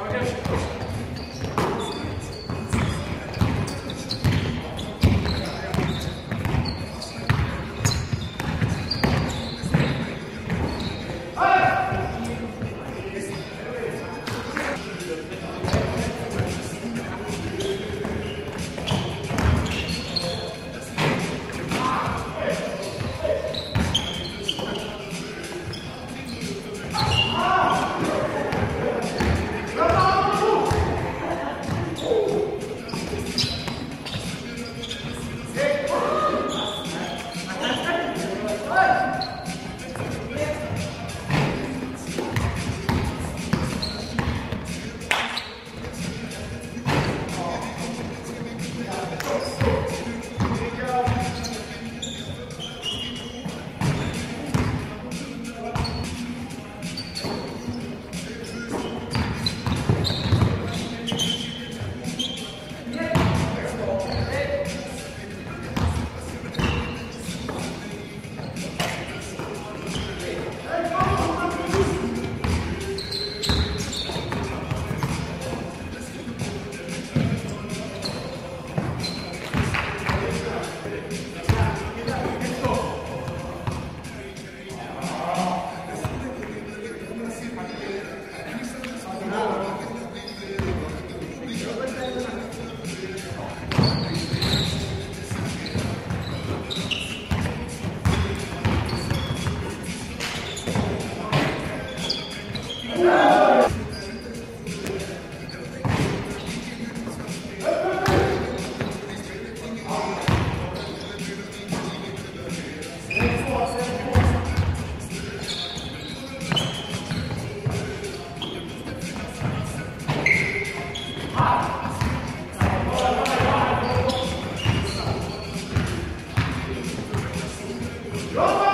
Olha, olha, olha. Jump